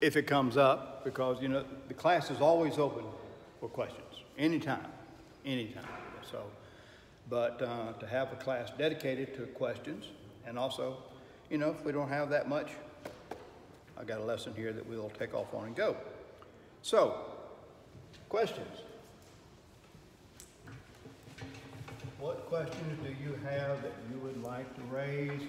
if it comes up, because, you know, the class is always open for questions, anytime, anytime. So, but uh, to have a class dedicated to questions, and also, you know, if we don't have that much, I got a lesson here that we'll take off on and go. So, questions? What questions do you have that you would like to raise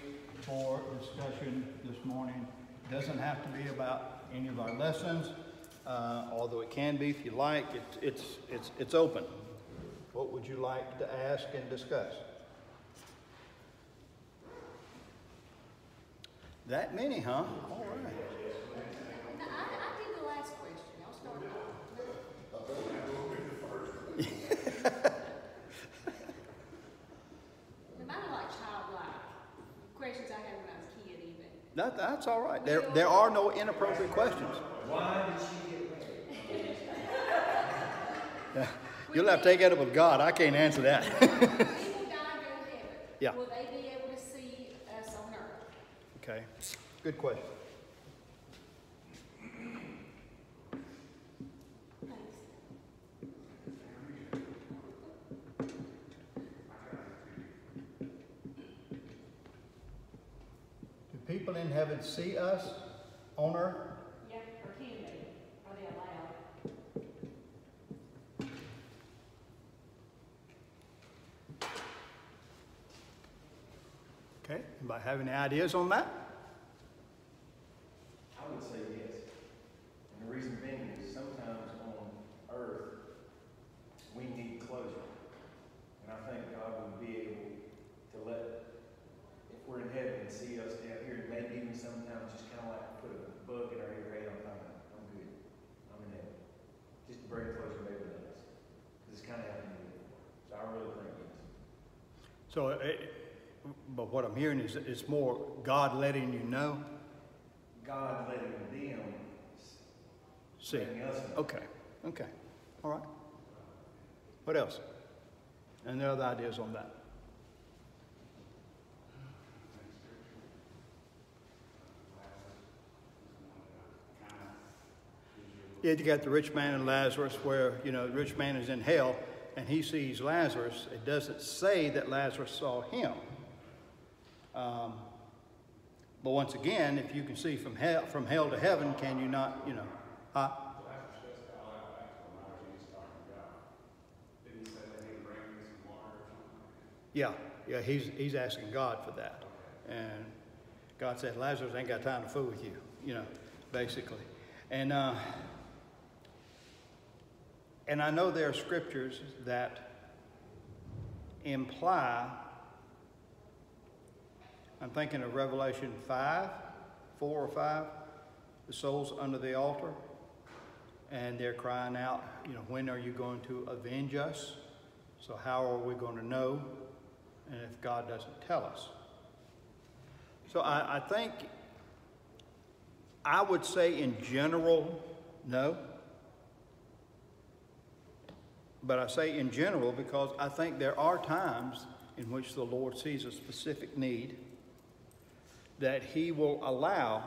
for discussion this morning? Doesn't have to be about any of our lessons, uh, although it can be if you like. It's, it's, it's, it's open. What would you like to ask and discuss? That many, huh? All right. No, I, I did the last question. Y'all started. It might be like childlike questions I had when I was a kid, even. That, that's all right. There, there are no inappropriate questions. Why did she get married? You'll have to take that up with God. I can't answer that. People die and go to heaven. Yeah. Will they be able to see us on earth? okay. Good question. Thanks. Do people in heaven see us on earth? Yeah, or can they? Are they allowed? Okay. Anybody have any ideas on that? I would say yes. And the reason being is sometimes on earth, we need closure. And I think God would be able to let, if we're in heaven and see us down here, maybe even sometimes just kind of like put a bug in our ear, hey, I'm fine, I'm good, I'm in heaven. Just to bring closure maybe to us. Because it's kind of happening before. So I really think yes. So, it, but what I'm hearing is it's more God letting you know. God letting them See. Okay. Okay. All right. What else? Any other ideas on that? Yeah, you got the rich man and Lazarus, where you know the rich man is in hell and he sees Lazarus. It doesn't say that Lazarus saw him. Um, but once again, if you can see from hell from hell to heaven, can you not? You know, huh? Yeah, yeah, he's, he's asking God for that. And God said, Lazarus ain't got time to fool with you, you know, basically. And, uh, and I know there are scriptures that imply, I'm thinking of Revelation 5, 4 or 5, the souls under the altar, and they're crying out, you know, when are you going to avenge us? So how are we going to know? And if God doesn't tell us. So I, I think I would say in general, no. But I say in general because I think there are times in which the Lord sees a specific need that He will allow.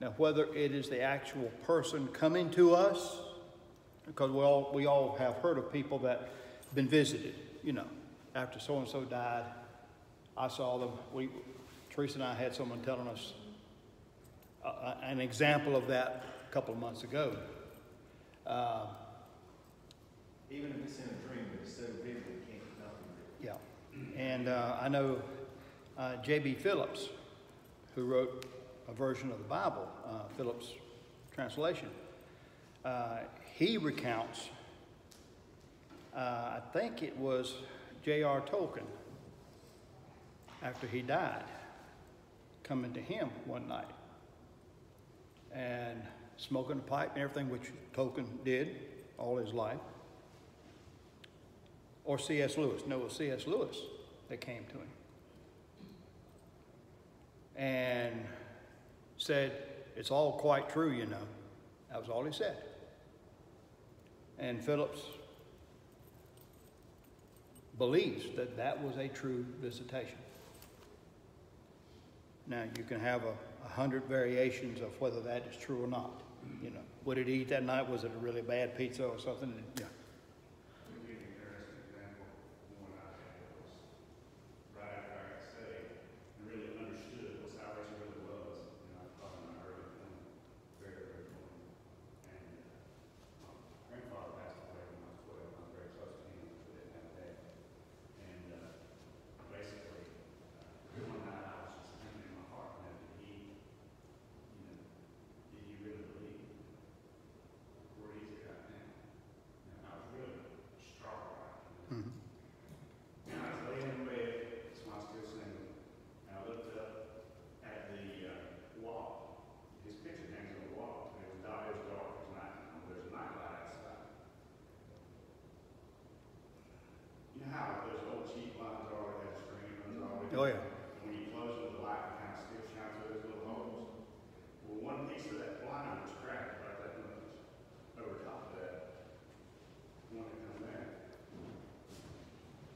Now, whether it is the actual person coming to us, because we all, we all have heard of people that been visited, you know, after so and so died. I saw them. We, Teresa and I had someone telling us uh, uh, an example of that a couple of months ago. Uh, Even if it's in a dream, it's so vivid, it can't be. Yeah, and uh, I know uh, J.B. Phillips, who wrote a version of the Bible, uh, Phillips translation. Uh, he recounts, uh, I think it was J.R. Tolkien, after he died, coming to him one night and smoking a pipe and everything, which Tolkien did all his life or C.S. Lewis. No, it was C.S. Lewis that came to him and said, It's all quite true, you know. That was all he said. And Phillips believes that that was a true visitation. Now, you can have a, a hundred variations of whether that is true or not. You know, what did he eat that night? Was it a really bad pizza or something? Yeah. To give you an interesting example, one I had was right after I got saved and really understood what salvation really was. You know, I was probably in my early twenties, very, very young. And uh, my grandfather passed away when I was twelve. I was very close to him, but didn't have a dad. And uh, basically, uh, one night I was just thinking in my heart, man, did he, you know, did he really believe where he's at now? And I was really struck by it. Mhm. And I was laying in bed, it's my still single, and I looked up at the uh, wall. His picture hangs on the wall. It was dark, it was dark, it was night, there's a night light outside. You know how those old cheap blinds are, that have a screen runs all the way? Oh, yeah. And when you close it, the light kind of still shines through those little holes. Well, one piece of that blind was cracked right that much. Over top of that, one that come there.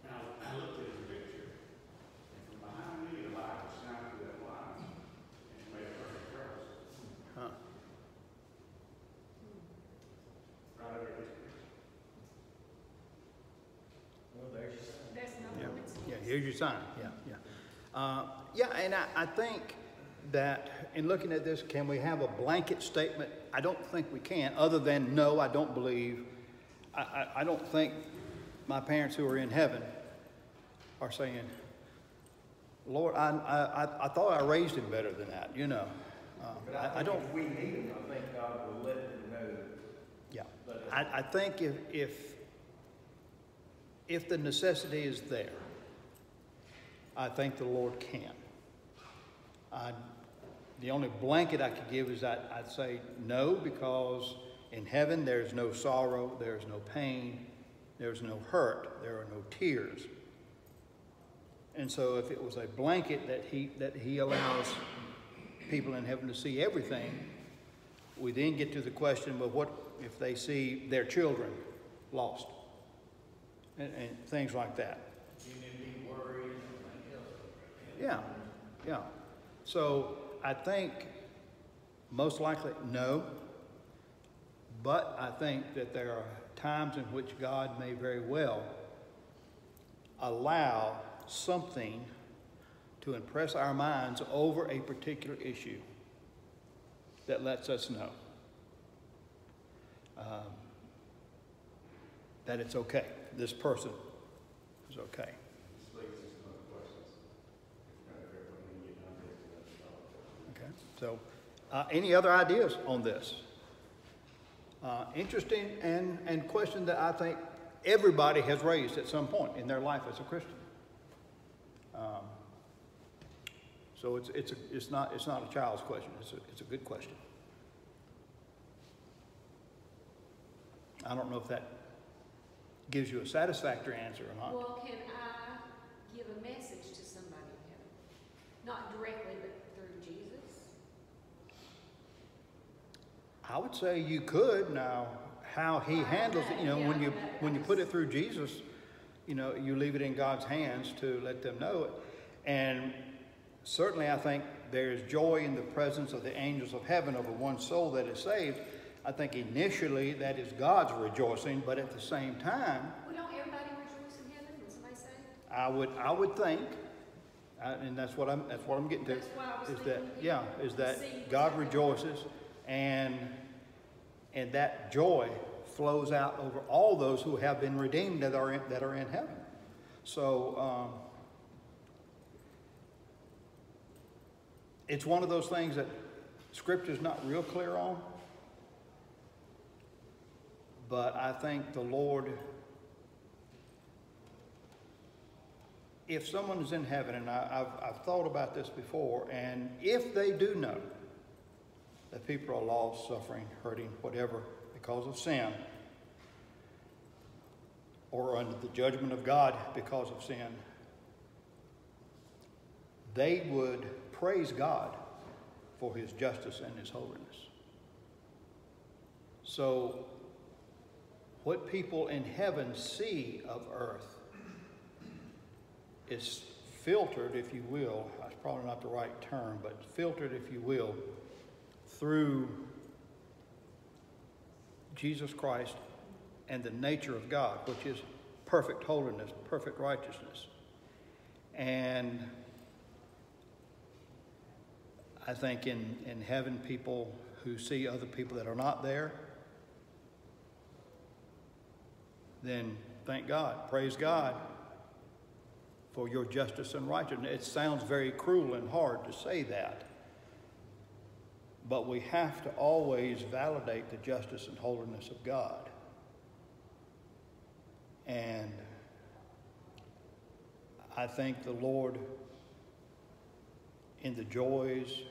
Now, I looked at the picture, and from behind me, the light was shining through that blind, and it made a perfect cross. Huh. Right over his picture. Well, there's your sign. That's no Yeah, coincidence. yeah, here's your sign, yeah, yeah. Uh, Yeah, and I, I think that in looking at this, can we have a blanket statement? I don't think we can, other than, no, I don't believe. I, I, I don't think my parents who are in heaven are saying, Lord, I, I, I- I thought I raised him better than that, you know? Uh, But I, I think don't, if we need him, I think God will let them know. yeah. Let us- I, I think if, if, if the necessity is there, I think the Lord can. I, the only blanket I could give is I, I'd say no, because in heaven there's no sorrow, there's no pain, there's no hurt, there are no tears. And so if it was a blanket that he, that he allows people in heaven to see everything, we then get to the question, well, what if they see their children lost? And, and things like that. You need to be worried, anything else. Yeah, yeah. So I think most likely, no. But I think that there are times in which God may very well allow something to impress our minds over a particular issue that lets us know um, that it's okay. This person is okay. This leads to some other questions. Right there, when we get done with this, Okay, so, uh, any other ideas on this? Uh, interesting and, and question that I think everybody has raised at some point in their life as a Christian. Um, so it's, it's, a, it's not, it's not a child's question, it's a, it's a good question. I don't know if that gives you a satisfactory answer or not. Well, can I give a message to somebody? Not directly, but through Jesus? I would say you could now. How he handles it, you know, when you when you put it through Jesus, you know, you leave it in God's hands to let them know it. And certainly, I think there is joy in the presence of the angels of heaven over one soul that is saved. I think initially that is God's rejoicing, but at the same time, Well, don't everybody rejoice in heaven when somebody's saved? I would I would think, and that's what I'm that's what I'm getting to, That's why I was is that yeah, is that God rejoices, and and that joy flows out over all those who have been redeemed that are in, that are in heaven. So um, it's one of those things that Scripture's not real clear on, but I think the Lord if someone is in heaven, and I, I've, I've thought about this before, and if they do know that people are lost, suffering, hurting, whatever, because of sin, or under the judgment of God because of sin, they would praise God for his justice and his holiness. So, what people in heaven see of earth is filtered, if you will, that's probably not the right term, but filtered, if you will, through Jesus Christ and the nature of God, which is perfect holiness, perfect righteousness. And I think in, in heaven, people who see other people that are not there, then thank God, praise God for your justice and righteousness. It sounds very cruel and hard to say that, but we have to always validate the justice and holiness of God. And I thank the Lord in the joys,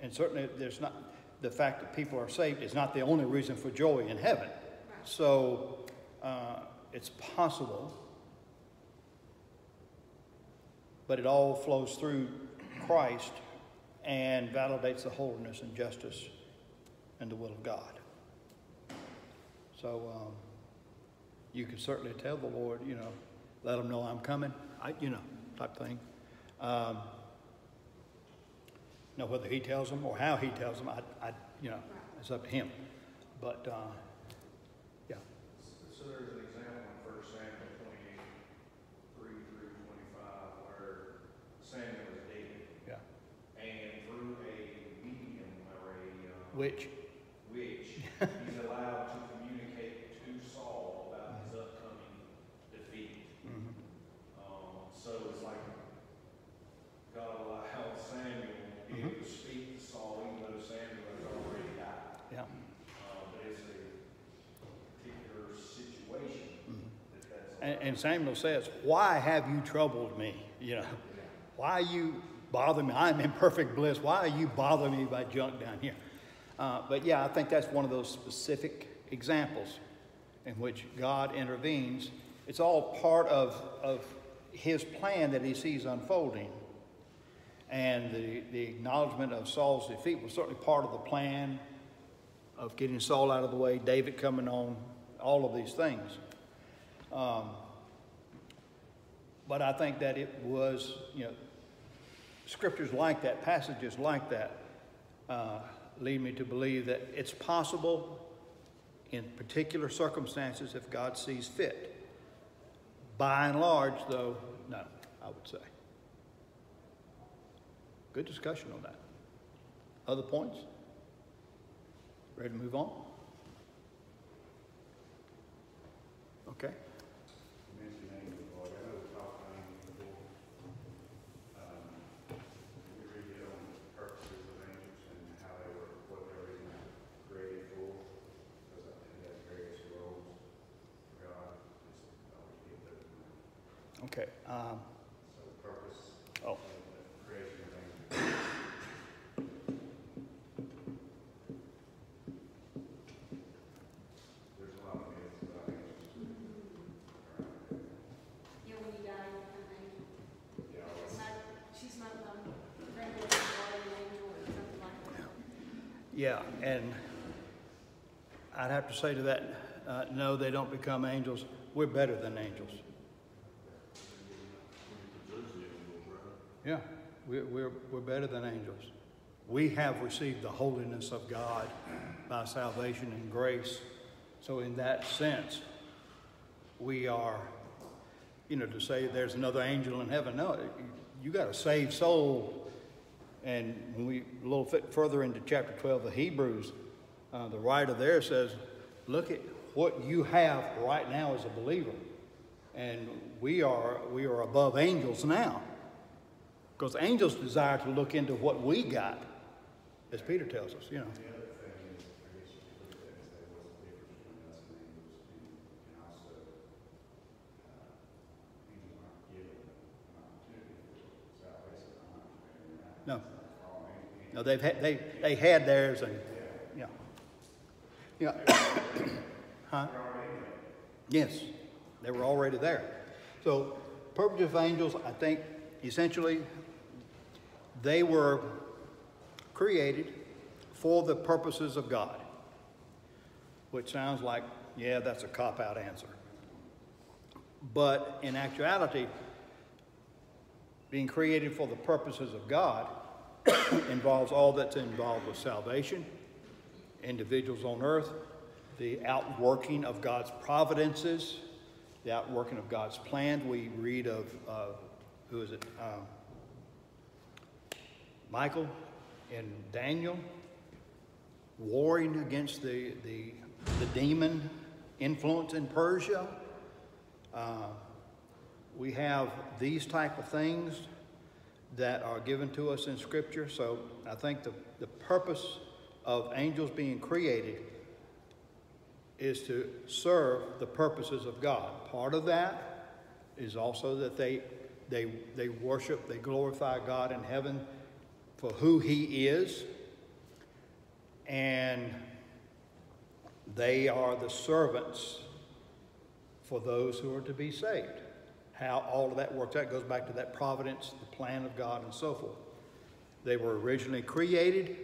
and certainly there's not the fact that people are saved is not the only reason for joy in heaven. So uh, it's possible, but it all flows through Christ and validates the holiness and justice and the will of God. So um, you can certainly tell the Lord, you know, let him know I'm coming, I, you know, type thing. Um, whether he tells them or how he tells them, I, I you know, it's up to him. But, uh, yeah. So there's an example in First Samuel twenty-eight, three through twenty-five, where Samuel is David, Yeah. and through a medium or um, Which, he's allowed to communicate to Saul about his upcoming defeat. mhm, Um, so it's like God allowed Samuel to be able to speak to Saul, even though Samuel has already died. yeah. Uh, but it's a particular situation mhm. that. And, and Samuel says, Why have you troubled me? You know, why you bother me? I'm in perfect bliss. Why are you bothering me by junk down here? Uh, but yeah, I think that's one of those specific examples in which God intervenes. It's all part of, of his plan that he sees unfolding. And the, the acknowledgement of Saul's defeat was certainly part of the plan of getting Saul out of the way, David coming on, all of these things. Um, but I think that it was, you know, scriptures like that, passages like that, uh, lead me to believe that it's possible in particular circumstances if God sees fit. By and large, though, no, I would say. Good discussion on that. Other points? Ready to move on? Okay. You mentioned angels, Lord, I know we talked about angels before. Um, we read it on the purposes of angels and how they were, what they were even created for. Because I think that's various roles for God, just always give those. Okay. Um, So the purpose oh, of the creation of angels. There's a lot of myths about angels. Yeah, when you die, you become an angel. Yeah, It's not, she's not, um, regular guardian angel or something like that. yeah, and I'd have to say to that, uh, no, they don't become angels. We're better than angels. Yeah, we're, we're, we're better than angels. We have received the holiness of God by salvation and grace. So, in that sense, we are, you know, to say there's another angel in heaven. No, you got a saved soul. And when we a little bit further into chapter 12 of Hebrews, uh, the writer there says, look at what you have right now as a believer. And we are, we are above angels now. Because angels desire to look into what we got, as Peter tells us, you know. No. No, they've had, they, they had theirs and, yeah. Yeah. Huh? Yes, they were already there. So, purpose of angels, I think, essentially, they were created for the purposes of God. Which sounds like, yeah, that's a cop-out answer. But in actuality, being created for the purposes of God involves all that's involved with salvation, individuals on earth, the outworking of God's providences, the outworking of God's plan. We read of, uh, who is it? Um, Michael and Daniel warring against the, the, the demon influence in Persia. Uh, we have these type of things that are given to us in Scripture. So I think the, the purpose of angels being created is to serve the purposes of God. Part of that is also that they, they, they worship, they glorify God in heaven for who He is, and they are the servants for those who are to be saved. How all of that works out goes back to that providence, the plan of God, and so forth. They were originally created.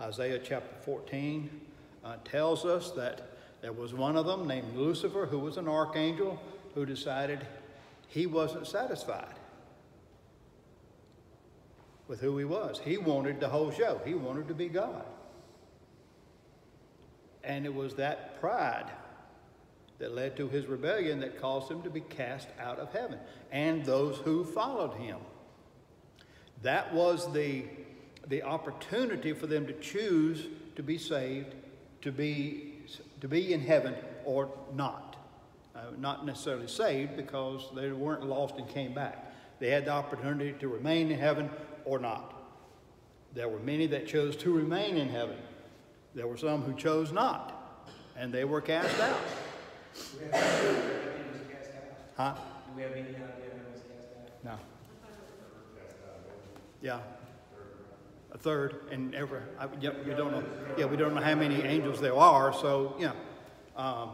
Isaiah chapter 14 uh, tells us that there was one of them named Lucifer, who was an archangel, who decided he wasn't satisfied with who he was. He wanted the whole show, he wanted to be God. And it was that pride that led to his rebellion that caused him to be cast out of heaven and those who followed him. That was the, the opportunity for them to choose to be saved, to be, to be in heaven or not. Uh, not necessarily saved because they weren't lost and came back. They had the opportunity to remain in heaven or not. There were many that chose to remain in heaven. There were some who chose not, and they were cast out. Do we have any idea when he was cast out? Huh? Do we have any idea he was cast out? No. Yeah. A third, and every, I, yeah, we don't know, yeah, we don't know how many angels there are, so, yeah. Um,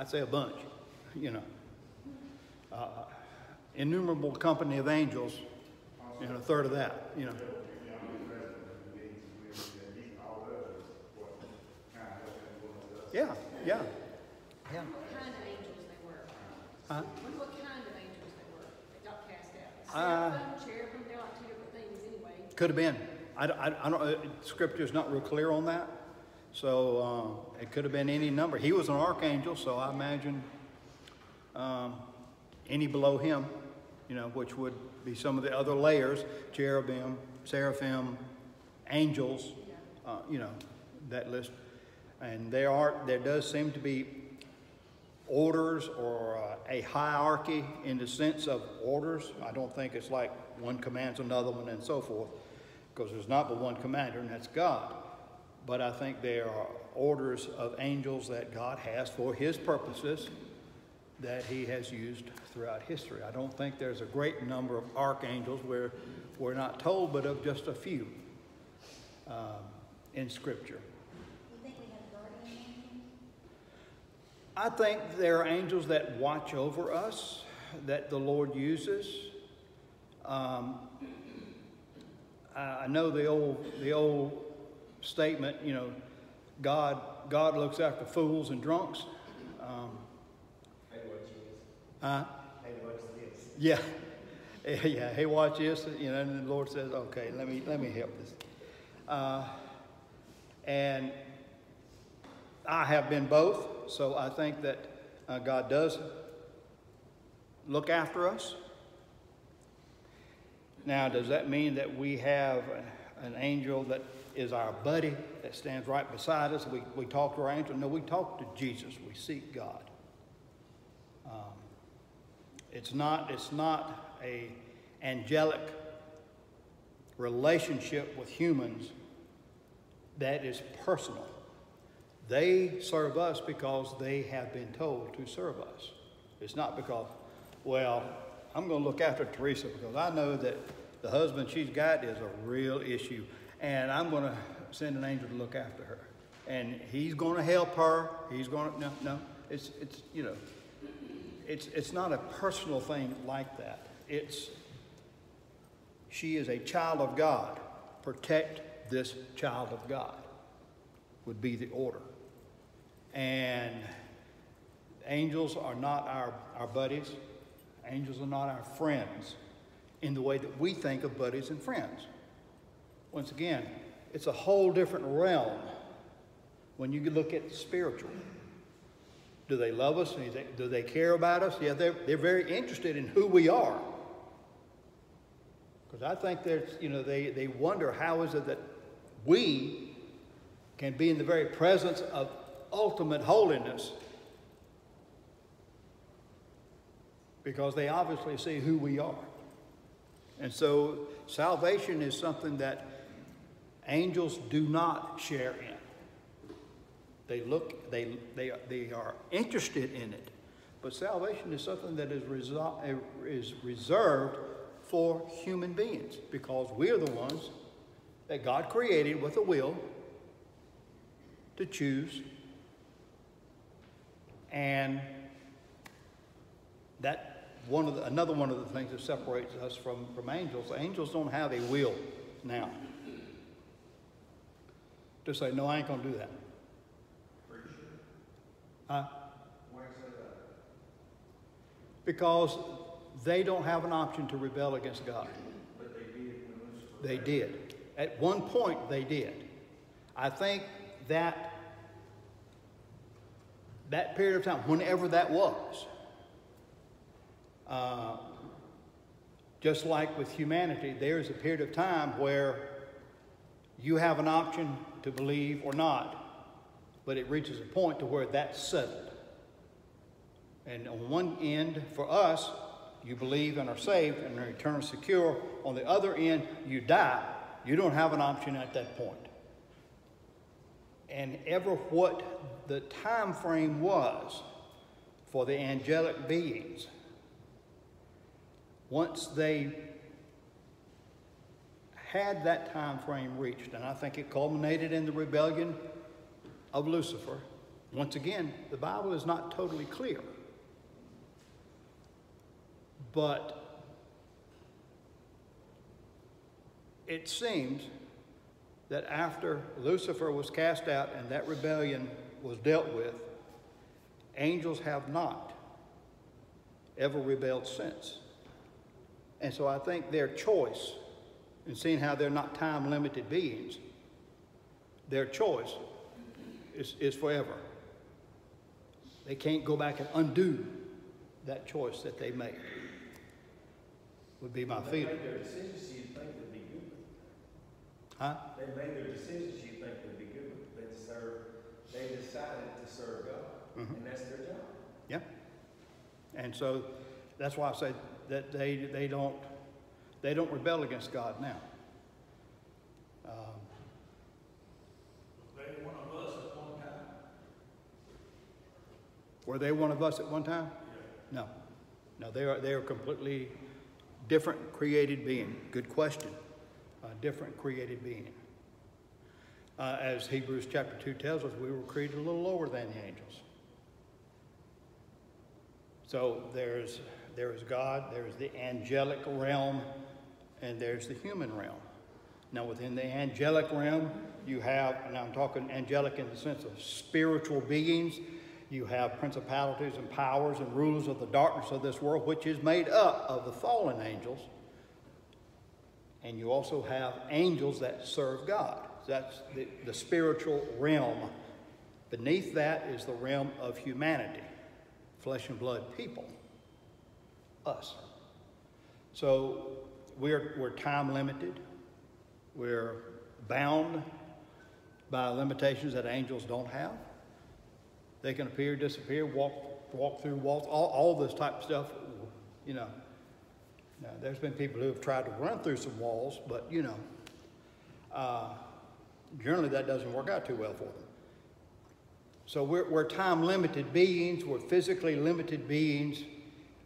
I'd say a bunch, you know. Uh, innumerable company of angels, you know, a third of that, you know. Yeah, yeah, yeah. What kind of angels they were? Huh? Wonder what kind of angels they were that got cast out? Uh, Seraphim, cherubim, they're like two different things anyway. Could have been. I, I, I don't, uh, scripture's not real clear on that. So, uh, it could have been any number. He was an archangel, so I imagine, um, any below him, you know, which would be some of the other layers, cherubim, seraphim, angels, uh, you know, that list. And there are, there does seem to be orders or uh, a hierarchy in the sense of orders. I don't think it's like one commands another one and so forth, because there's not but one commander, and that's God. But I think there are orders of angels that God has for his purposes that he has used throughout history. I don't think there's a great number of archangels where we're not told, but of just a few um, in Scripture. Think we have guardian angels? I think there are angels that watch over us that the Lord uses. Um, I I know the old the old statement, you know, God God looks after fools and drunks. Um, Hey, watch this. uh, Hey, yeah, yeah. Hey, watch this. You know, and the Lord says, "Okay, let me let me help this." Uh, and I have been both, so I think that uh, God does look after us. Now, does that mean that we have an angel that is our buddy that stands right beside us? We, we talk to our angel? No, we talk to Jesus. We seek God. Um, it's not, it's not a angelic relationship with humans that is personal. They serve us because they have been told to serve us. It's not because, well, I'm going to look after Teresa because I know that the husband she's got is a real issue, and I'm going to send an angel to look after her. And he's going to help her. He's going to, no, no. It's, it's, you know, it's, it's not a personal thing like that. It's, she is a child of God. Protect this child of God, would be the order. And angels are not our, our buddies, angels are not our friends. in the way that we think of buddies and friends. Once again, it's a whole different realm when you look at spiritual. Do they love us? Do they, do they care about us? Yeah, they're, they're very interested in who we are. Because I think there's, you know, they, they wonder how is it that we can be in the very presence of ultimate holiness because they obviously see who we are. And so salvation is something that angels do not share in. They look, they, they, they are interested in it. But salvation is something that is, resol- eh, is reserved for human beings because we are the ones that God created with a will to choose. And that one of the, another one of the things that separates us from, from angels, angels don't have a will now. To say, no, I ain't gonna do that. Huh? Because they don't have an option to rebel against God. They did. They did. At one point, they did. I think that that period of time, whenever that was, uh, just like with humanity, there is a period of time where you have an option to believe or not, but it reaches a point to where that's settled. And on one end, for us, you believe and are saved and are eternally secure. On the other end, you die. You don't have an option at that point. And ever what the time frame was for the angelic beings, once they had that time frame reached, and I think it culminated in the rebellion of Lucifer. Once again, the Bible is not totally clear. But it seems that after Lucifer was cast out and that rebellion was dealt with, angels have not ever rebelled since. And so I think their choice, in seeing how they're not time limited beings, their choice is, is forever. They can't go back and undo that choice that they made would be my They feeling. made their decisions you'd think would be good. Huh? They made their decisions you think would be good. They serve, they decided to serve God, Mhm. and that's their job. Yeah. And so that's why I say that they, they don't they don't rebel against God now. Um, They one of us at one time. were they one of us at one time? No. No, they are they are completely different created being. Good question. A different created being. Uh, as Hebrews chapter 2 tells us, we were created a little lower than the angels. So there's, there's God, there's the angelic realm, and there's the human realm. Now, within the angelic realm, you have, and I'm talking angelic in the sense of spiritual beings, you have principalities and powers and rulers of the darkness of this world, which is made up of the fallen angels. And you also have angels that serve God. That's the, the spiritual realm. Beneath that is the realm of humanity, flesh and blood people, us. So we're, we're time limited, we're bound by limitations that angels don't have. They can appear, disappear, walk, walk through walls, all, all this type of stuff, you know. Now, there's been people who have tried to run through some walls, but you know, uh, generally that doesn't work out too well for them. So we're, we're time limited beings, we're physically limited beings.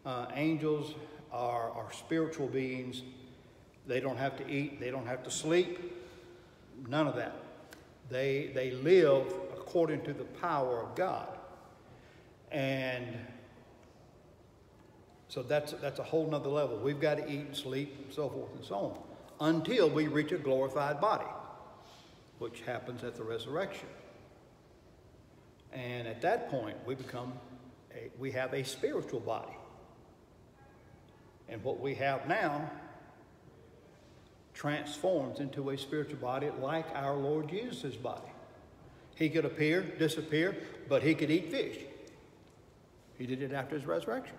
Uh, angels are, are spiritual beings. They don't have to eat, they don't have to sleep, none of that. They, they live according to the power of God. And so that's, that's a whole nother level. We've got to eat and sleep and so forth and so on until we reach a glorified body, which happens at the resurrection. And at that point, we become, a, we have a spiritual body. And what we have now transforms into a spiritual body like our Lord Jesus' body. He could appear, disappear, but he could eat fish. He did it after his resurrection.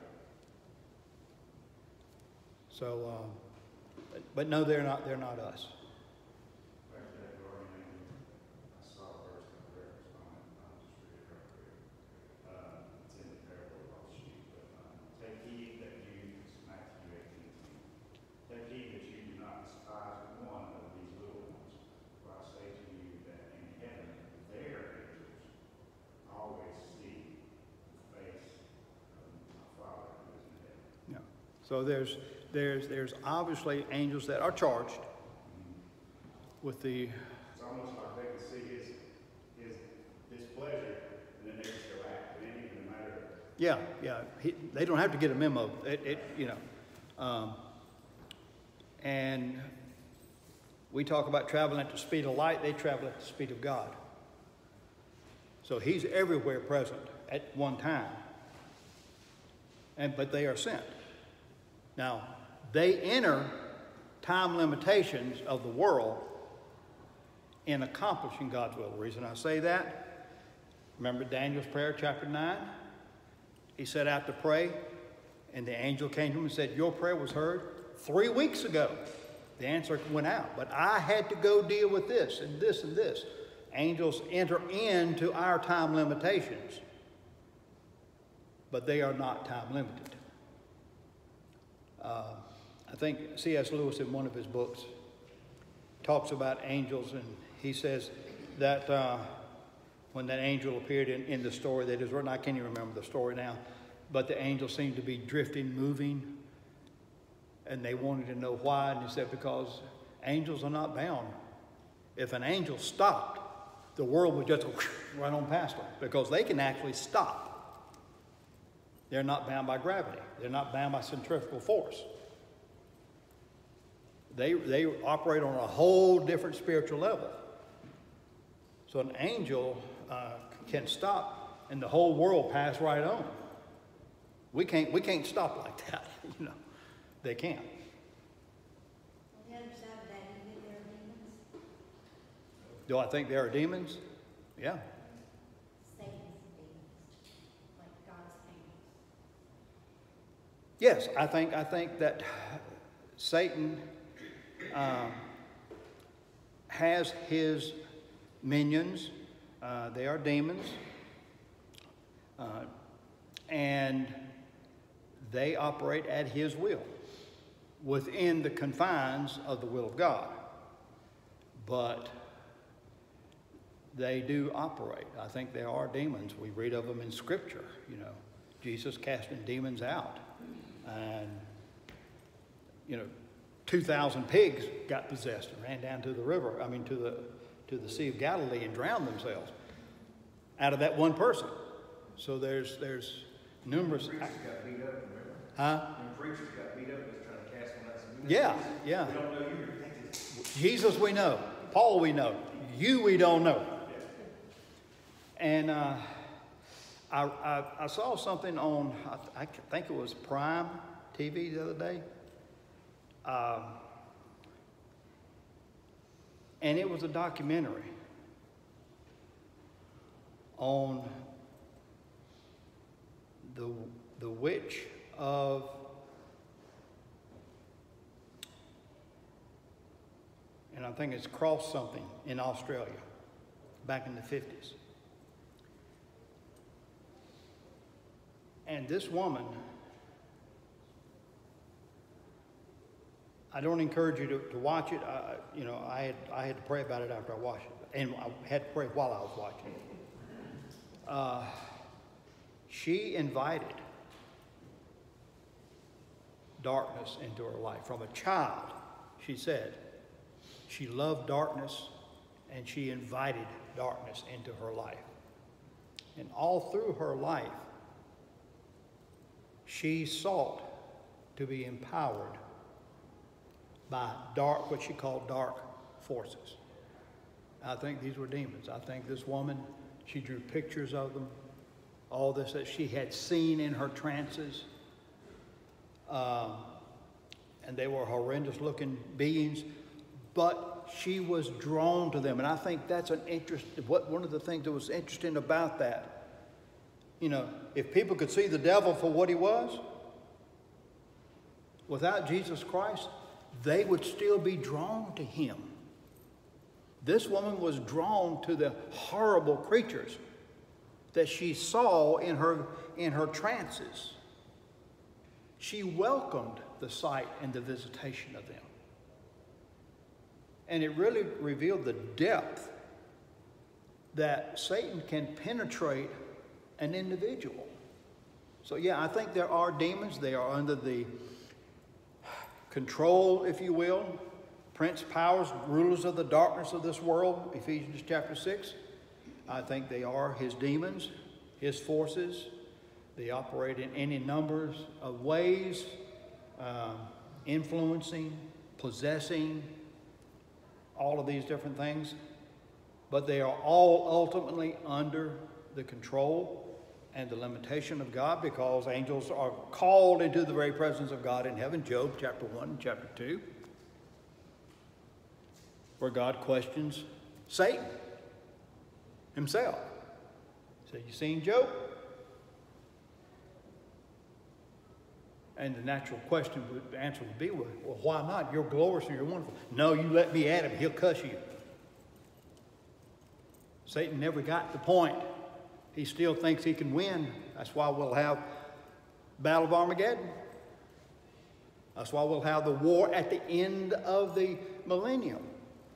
So, uh, but, but no, they're not. They're not us. Back to that guardian angel, I saw a verse in the reference on it, I'll just read it right quick. Uh, it's in the parable of lost sheep, but, um, take heed that you, it's Matthew eighteen, take heed that you do not despise one of these little ones, for I say to you that in heaven, their angels always see the face of my Father who is in heaven. Yeah. So there's there's there's obviously angels that are charged with the It's almost like they can see his, his displeasure, and then they just go act, it ain't even a matter of yeah yeah. He, they don't have to get a memo. It, it you know, um, and we talk about traveling at the speed of light. They travel at the speed of God. So he's everywhere present at one time. And but they are sent. Now, they enter time limitations of the world in accomplishing God's will. The reason I say that, remember Daniel's prayer, chapter 9? He set out to pray, and the angel came to him and said, Your prayer was heard three weeks ago. The answer went out, but I had to go deal with this and this and this. Angels enter into our time limitations, but they are not time limited. Uh, I think C.S. Lewis, in one of his books, talks about angels, and he says that uh, when that angel appeared in, in the story that is written, I can't even remember the story now, but the angel seemed to be drifting, moving, and they wanted to know why, and he said, because angels are not bound. If an angel stopped, the world would just right on past them because they can actually stop. They're not bound by gravity. They're not bound by centrifugal force. They, they operate on a whole different spiritual level. So an angel uh, can stop and the whole world pass right on. We can't, we can't stop like that, you know. They can't. On the other side of that, you think there are demons? Do I think there are demons? Yeah. Satan's demons, like God's angels. Yes, I think, I think that Satan um, has his minions. Uh, they are demons. Uh, and they operate at his will within the confines of the will of God. But they do operate. I think they are demons. We read of them in Scripture, you know, Jesus casting demons out. And, you know, 2,000 pigs got possessed and ran down to the river, I mean, to the, to the Sea of Galilee and drowned themselves out of that one person. So there's, there's numerous. Preachers got beat up? Huh? Preachers got beat up, trying to cast one out. Some Yeah, yeah. We don't know you. Jesus we know. Paul we know. You we don't know. And uh, I, I, I saw something on, I, I think it was Prime TV the other day. Um, and it was a documentary on the, the witch of and I think it's crossed something in Australia back in the 50s. And this woman, I don't encourage you to, to watch it. I, you know, I had, I had to pray about it after I watched it, and I had to pray while I was watching it. Uh, she invited darkness into her life from a child. She said, she loved darkness and she invited darkness into her life. And all through her life, she sought to be empowered by dark, what she called dark forces. I think these were demons. I think this woman, she drew pictures of them, all this that she had seen in her trances. Um, and they were horrendous looking beings but she was drawn to them. And I think that's an interest, what, one of the things that was interesting about that. You know, if people could see the devil for what he was, without Jesus Christ, they would still be drawn to him. This woman was drawn to the horrible creatures that she saw in her, in her trances. She welcomed the sight and the visitation of them. And it really revealed the depth that Satan can penetrate an individual. So, yeah, I think there are demons. They are under the control, if you will, prince powers, rulers of the darkness of this world, Ephesians chapter 6. I think they are his demons, his forces. They operate in any numbers of ways, um, influencing, possessing, all of these different things. But they are all ultimately under the control and the limitation of God because angels are called into the very presence of God in heaven. Job chapter 1 chapter 2, where God questions Satan himself. So you seen Job? And the natural question, would, the answer would be, well, why not? You're glorious and you're wonderful. No, you let me at him, he'll cuss you. Satan never got the point. He still thinks he can win. That's why we'll have Battle of Armageddon. That's why we'll have the war at the end of the millennium.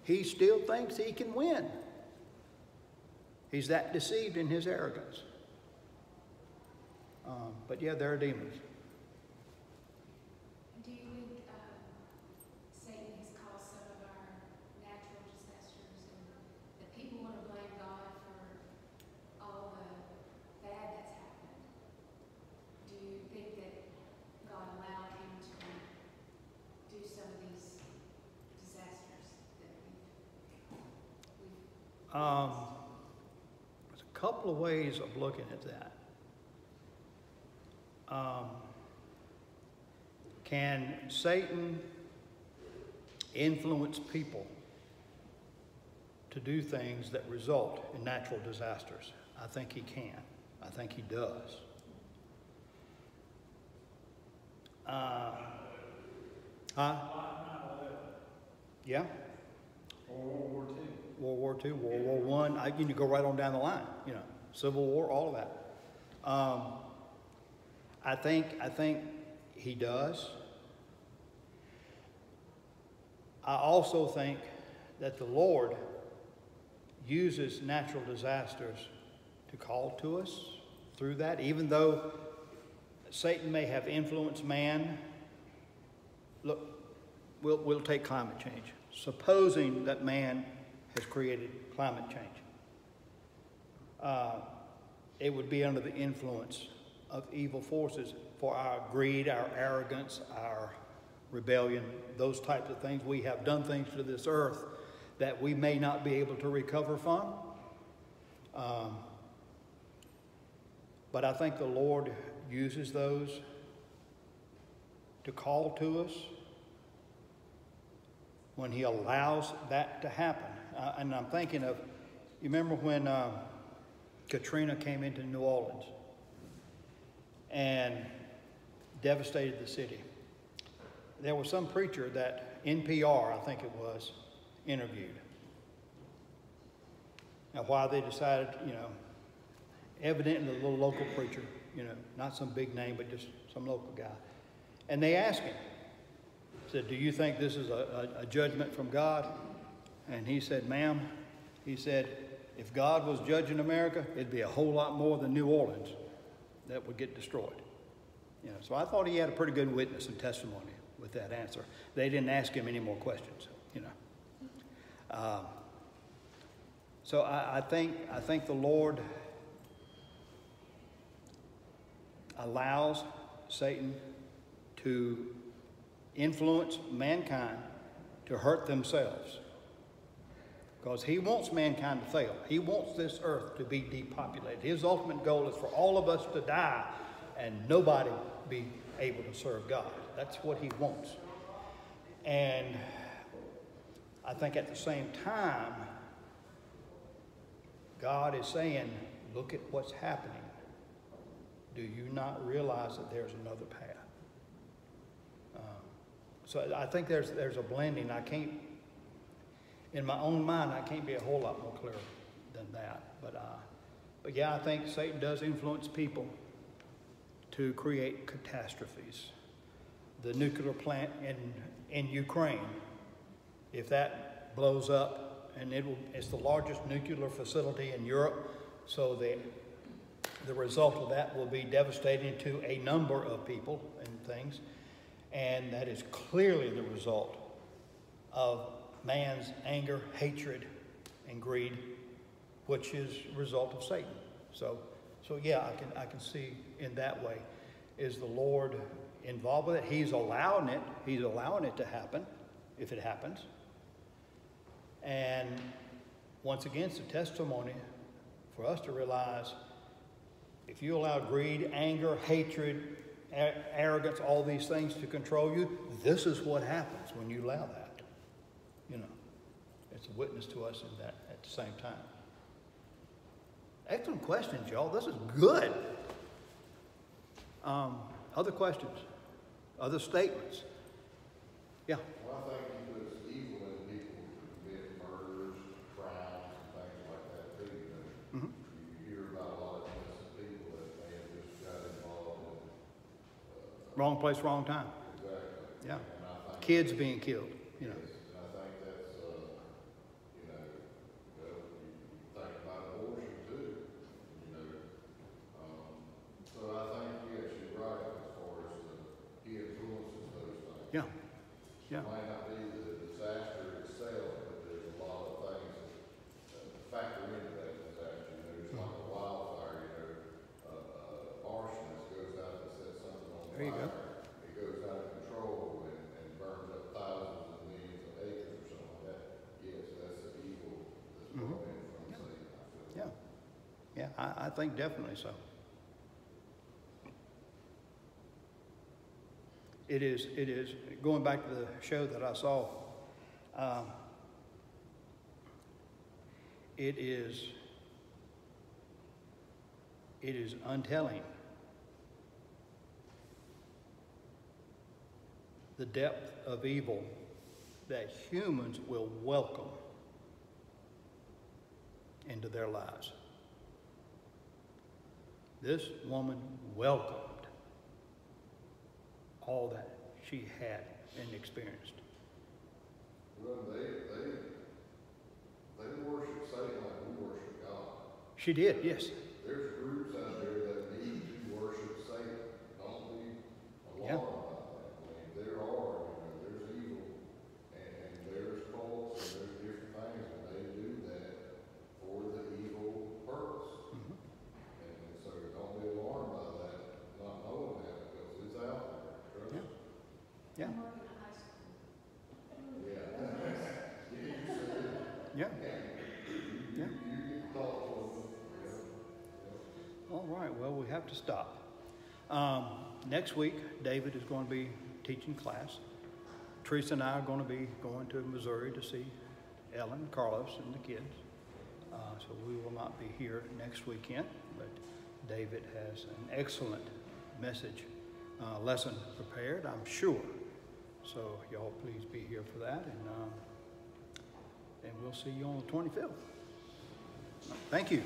He still thinks he can win. He's that deceived in his arrogance. Um, but yeah, there are demons. Do you think um, Satan has caused some of our natural disasters and that people want to blame God for all the bad that's happened? Do you think that God allowed him to do some of these disasters that we've, we've Um, there's a couple of ways of looking at that. Um, can Satan influence people to do things that result in natural disasters? I think he can. I think he does. Uh, huh? Yeah? Or World War II. World War II, World War One. I, you can go right on down the line. You know, Civil War, all of that. Um, I think I think he does. I also think that the Lord uses natural disasters to call to us through that, even though Satan may have influenced man. Look, we'll, we'll take climate change. Supposing that man has created climate change, uh, it would be under the influence of evil forces for our greed, our arrogance, our rebellion, those types of things. We have done things to this earth that we may not be able to recover from. Um, but I think the Lord uses those to call to us when He allows that to happen. And I'm thinking of, you remember when uh, Katrina came into New Orleans and devastated the city? There was some preacher that NPR, I think it was, interviewed. Now, why they decided, you know, evidently a little local preacher, you know, not some big name, but just some local guy. And they asked him, said, Do you think this is a, a, a judgment from God? And he said, Ma'am, he said, if God was judging America, it'd be a whole lot more than New Orleans that would get destroyed. You know, so I thought he had a pretty good witness and testimony with that answer. They didn't ask him any more questions, you know. Um, so I, I think I think the Lord allows Satan to influence mankind to hurt themselves. Because he wants mankind to fail. He wants this earth to be depopulated. His ultimate goal is for all of us to die and nobody be able to serve God. That's what he wants. And I think at the same time, God is saying, look at what's happening. Do you not realize that there's another path? Um, so I think there's, there's a blending. I can't, in my own mind, I can't be a whole lot more clear than that. But, uh, but yeah, I think Satan does influence people to create catastrophes. The nuclear plant in, in Ukraine, if that blows up, and it will, it's the largest nuclear facility in Europe, so the, the result of that will be devastating to a number of people and things. And that is clearly the result of man's anger, hatred, and greed, which is a result of Satan. So, so yeah, I can, I can see in that way. Is the Lord involved with it? He's allowing it. He's allowing it to happen, if it happens. And once again, it's a testimony for us to realize if you allow greed, anger, hatred, arrogance, all these things to control you, this is what happens when you allow that. You know, it's a witness to us in that at the same time. Excellent questions, y'all. This is good. Um, other questions? Other statements? Yeah. Well, I think evil in people commit murders, crimes, and things like that too. You know, Mhm. You hear about a lot of innocent people that may have just got involved in, uh, Wrong place, wrong time. exactly. Yeah. And I think. Kids being killed, you know. Yes, and I think that's, uh, you know, well, you you think about abortion too, you know. Um, so I think, yes, you're right as far as the, he influences those things. Yeah. Yeah. Might not be the disaster itself, but there's a lot of things that uh, factor into that disaster. It's like a wildfire, you know, uh, uh, arsonist goes out and sets something on There you go. fire. It goes out of control and, and burns up thousands and millions of acres or something like that. Yes, that's the evil that's Mhm. brought in from Satan, I feel. Yeah. Yeah, I, I think definitely so. It is, it is, going back to the show that I saw, um, it is, it is untelling the depth of evil that humans will welcome into their lives. This woman welcomed all that she had and experienced. Well, they, they, they worship Satan like we worship God. She did, yes. There's groups out there that need to worship Satan. Don't be Yeah. alarmed about that. I mean, there are, you know, there's evil and, and there's cults and there's different things and they do that for the evil purpose. Mhm. And, and so don't be alarmed by that, not knowing that because it's out there. Trust Yeah. me. Yeah, I'm working at high school. Yeah. Yeah, you said it. yeah, You, yeah. you get thoughtful. Yeah. Yeah. All right, well, we have to stop. Um, next week, David is going to be teaching class. Teresa and I are going to be going to Missouri to see Ellen, Carlos, and the kids. Uh, so we will not be here next weekend, but David has an excellent message, uh, lesson prepared, I'm sure. So y'all please be here for that, and, um, and we'll see you on the 25th. Thank you.